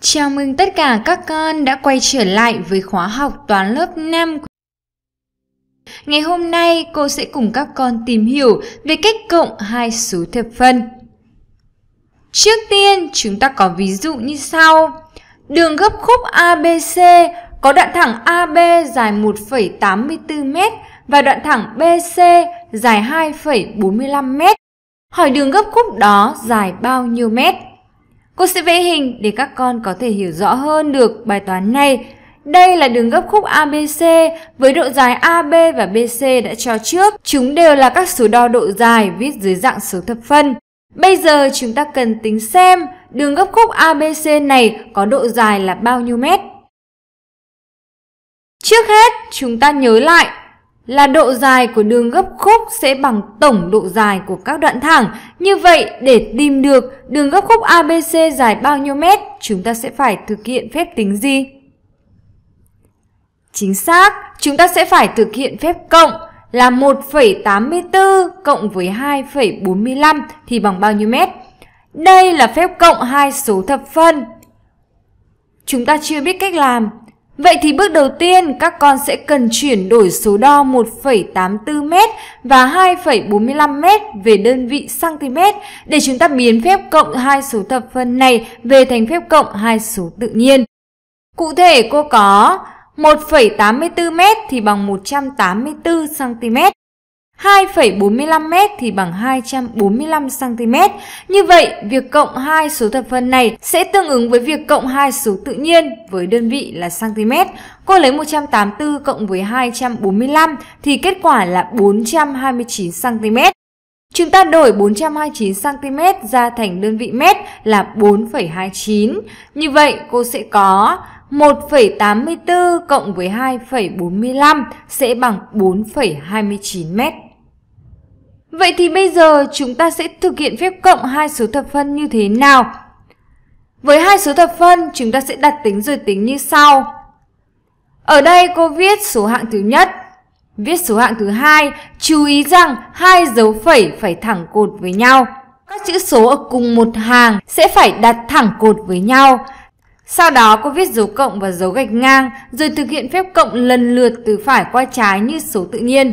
Chào mừng tất cả các con đã quay trở lại với khóa học toán lớp 5. Ngày hôm nay cô sẽ cùng các con tìm hiểu về cách cộng hai số thập phân. Trước tiên, chúng ta có ví dụ như sau. Đường gấp khúc ABC có đoạn thẳng AB dài 1,84m và đoạn thẳng BC dài 2,45m. Hỏi đường gấp khúc đó dài bao nhiêu mét? Cô sẽ vẽ hình để các con có thể hiểu rõ hơn được bài toán này. Đây là đường gấp khúc ABC với độ dài AB và BC đã cho trước. Chúng đều là các số đo độ dài viết dưới dạng số thập phân. Bây giờ chúng ta cần tính xem đường gấp khúc ABC này có độ dài là bao nhiêu mét. Trước hết, chúng ta nhớ lại là độ dài của đường gấp khúc sẽ bằng tổng độ dài của các đoạn thẳng. Như vậy, để tìm được đường gấp khúc ABC dài bao nhiêu mét, chúng ta sẽ phải thực hiện phép tính gì? Chính xác, chúng ta sẽ phải thực hiện phép cộng là 1,84 cộng với 2,45 thì bằng bao nhiêu mét? Đây là phép cộng hai số thập phân. Chúng ta chưa biết cách làm Vậy thì bước đầu tiên các con sẽ cần chuyển đổi số đo 1,84m và 2,45m về đơn vị cm để chúng ta biến phép cộng hai số thập phân này về thành phép cộng hai số tự nhiên. Cụ thể cô có 1,84m thì bằng 184cm, 2,45m thì bằng 245cm. Như vậy, việc cộng hai số thập phân này sẽ tương ứng với việc cộng hai số tự nhiên với đơn vị là cm. Cô lấy 184 cộng với 245 thì kết quả là 429cm. Chúng ta đổi 429cm ra thành đơn vị mét là 4,29. Như vậy, cô sẽ có 1,84 cộng với 2,45 sẽ bằng 4,29 mét. Vậy thì bây giờ chúng ta sẽ thực hiện phép cộng hai số thập phân như thế nào? Với hai số thập phân, chúng ta sẽ đặt tính rồi tính như sau. Ở đây cô viết số hạng thứ nhất, viết số hạng thứ hai, chú ý rằng hai dấu phẩy phải thẳng cột với nhau. Các chữ số ở cùng một hàng sẽ phải đặt thẳng cột với nhau. Sau đó cô viết dấu cộng và dấu gạch ngang, rồi thực hiện phép cộng lần lượt từ phải qua trái như số tự nhiên.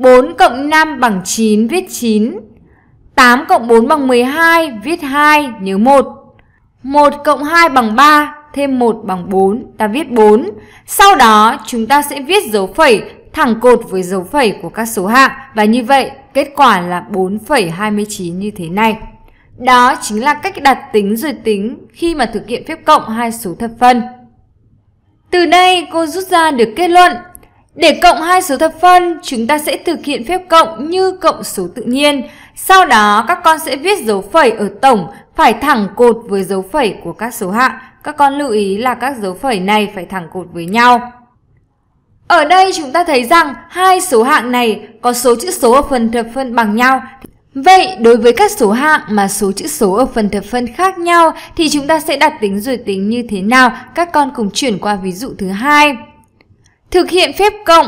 4 cộng 5 bằng 9, viết 9. 8 cộng 4 bằng 12, viết 2, nhớ 1. 1 cộng 2 bằng 3, thêm 1 bằng 4, ta viết 4. Sau đó chúng ta sẽ viết dấu phẩy thẳng cột với dấu phẩy của các số hạng và như vậy kết quả là 4,29 như thế này. Đó chính là cách đặt tính rồi tính khi mà thực hiện phép cộng hai số thập phân. Từ đây cô rút ra được kết luận để cộng hai số thập phân, chúng ta sẽ thực hiện phép cộng như cộng số tự nhiên. Sau đó, các con sẽ viết dấu phẩy ở tổng phải thẳng cột với dấu phẩy của các số hạng. Các con lưu ý là các dấu phẩy này phải thẳng cột với nhau. Ở đây chúng ta thấy rằng hai số hạng này có số chữ số ở phần thập phân bằng nhau. Vậy đối với các số hạng mà số chữ số ở phần thập phân khác nhau thì chúng ta sẽ đặt tính rồi tính như thế nào? Các con cùng chuyển qua ví dụ thứ hai. Thực hiện phép cộng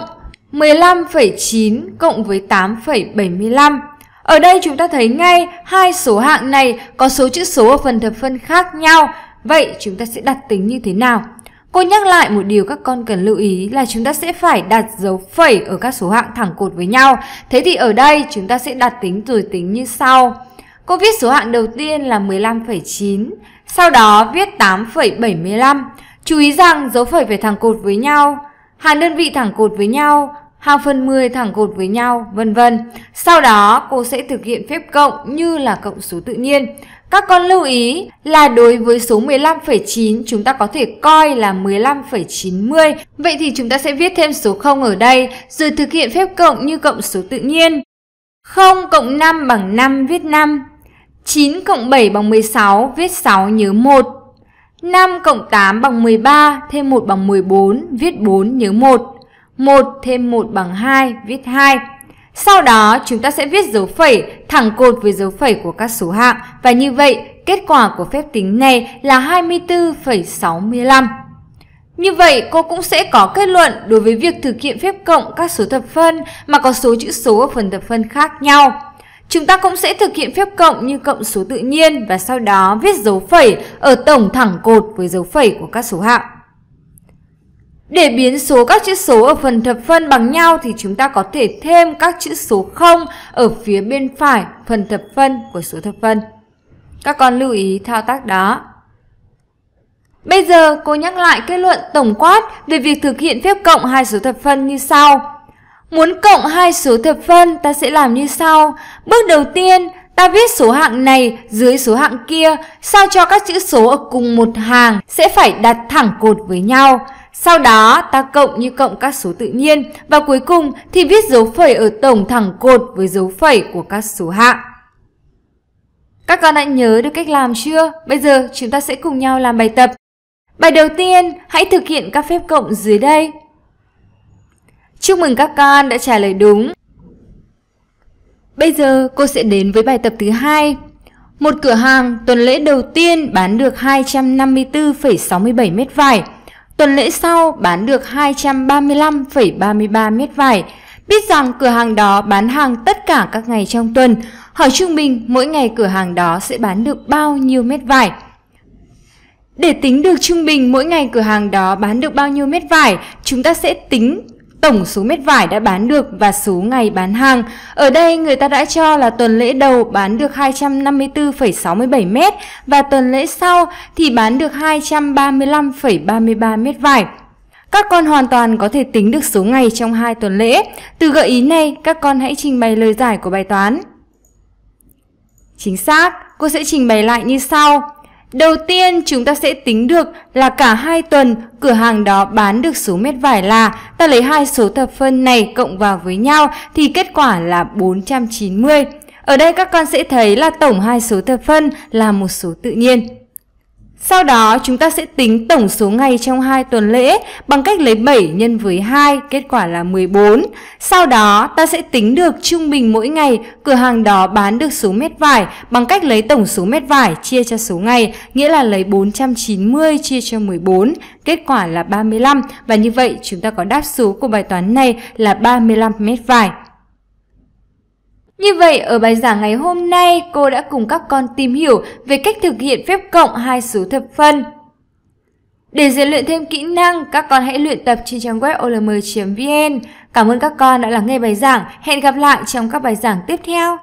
15,9 cộng với 8,75. Ở đây chúng ta thấy ngay hai số hạng này có số chữ số ở phần thập phân khác nhau. Vậy chúng ta sẽ đặt tính như thế nào? Cô nhắc lại một điều các con cần lưu ý là chúng ta sẽ phải đặt dấu phẩy ở các số hạng thẳng cột với nhau. Thế thì ở đây chúng ta sẽ đặt tính rồi tính như sau. Cô viết số hạng đầu tiên là 15,9, sau đó viết 8,75. Chú ý rằng dấu phẩy phải thẳng cột với nhau hàng đơn vị thẳng cột với nhau, hàng phần 10 thẳng cột với nhau, vân vân. Sau đó cô sẽ thực hiện phép cộng như là cộng số tự nhiên. Các con lưu ý là đối với số 15,9 chúng ta có thể coi là 15,90. Vậy thì chúng ta sẽ viết thêm số 0 ở đây rồi thực hiện phép cộng như cộng số tự nhiên. 0 cộng 5 bằng 5 viết 5. 9 cộng 7 bằng 16 viết 6 nhớ 1. 5 cộng 8 bằng 13, thêm 1 bằng 14, viết 4 nhớ 1. 1 thêm 1 bằng 2, viết 2. Sau đó chúng ta sẽ viết dấu phẩy thẳng cột với dấu phẩy của các số hạng và như vậy kết quả của phép tính này là 24,65. Như vậy cô cũng sẽ có kết luận đối với việc thực hiện phép cộng các số thập phân mà có số chữ số ở phần thập phân khác nhau. Chúng ta cũng sẽ thực hiện phép cộng như cộng số tự nhiên và sau đó viết dấu phẩy ở tổng thẳng cột với dấu phẩy của các số hạng. Để biến số các chữ số ở phần thập phân bằng nhau thì chúng ta có thể thêm các chữ số 0 ở phía bên phải phần thập phân của số thập phân. Các con lưu ý thao tác đó. Bây giờ cô nhắc lại kết luận tổng quát về việc thực hiện phép cộng hai số thập phân như sau. Muốn cộng hai số thập phân ta sẽ làm như sau. Bước đầu tiên, ta viết số hạng này dưới số hạng kia sao cho các chữ số ở cùng một hàng sẽ phải đặt thẳng cột với nhau. Sau đó ta cộng như cộng các số tự nhiên và cuối cùng thì viết dấu phẩy ở tổng thẳng cột với dấu phẩy của các số hạng. Các con đã nhớ được cách làm chưa? Bây giờ chúng ta sẽ cùng nhau làm bài tập. Bài đầu tiên, hãy thực hiện các phép cộng dưới đây. Chúc mừng các con đã trả lời đúng. Bây giờ cô sẽ đến với bài tập thứ hai. Một cửa hàng tuần lễ đầu tiên bán được 254,67 mét vải. Tuần lễ sau bán được 235,33 mét vải. Biết rằng cửa hàng đó bán hàng tất cả các ngày trong tuần. Hỏi trung bình mỗi ngày cửa hàng đó sẽ bán được bao nhiêu mét vải. Để tính được trung bình mỗi ngày cửa hàng đó bán được bao nhiêu mét vải, chúng ta sẽ tính tổng số mét vải đã bán được và số ngày bán hàng. Ở đây người ta đã cho là tuần lễ đầu bán được 254,67 mét và tuần lễ sau thì bán được 235,33 mét vải. Các con hoàn toàn có thể tính được số ngày trong hai tuần lễ. Từ gợi ý này, các con hãy trình bày lời giải của bài toán. Chính xác, cô sẽ trình bày lại như sau. Đầu tiên, chúng ta sẽ tính được là cả hai tuần, cửa hàng đó bán được số mét vải là, ta lấy hai số thập phân này cộng vào với nhau thì kết quả là 490. Ở đây các con sẽ thấy là tổng hai số thập phân là một số tự nhiên. Sau đó chúng ta sẽ tính tổng số ngày trong 2 tuần lễ bằng cách lấy 7 nhân với 2, kết quả là 14. Sau đó ta sẽ tính được trung bình mỗi ngày cửa hàng đó bán được số mét vải bằng cách lấy tổng số mét vải chia cho số ngày, nghĩa là lấy 490 chia cho 14, kết quả là 35 và như vậy chúng ta có đáp số của bài toán này là 35 mét vải. Như vậy, ở bài giảng ngày hôm nay, cô đã cùng các con tìm hiểu về cách thực hiện phép cộng hai số thập phân. Để rèn luyện thêm kỹ năng, các con hãy luyện tập trên trang web olm.vn. Cảm ơn các con đã lắng nghe bài giảng. Hẹn gặp lại trong các bài giảng tiếp theo.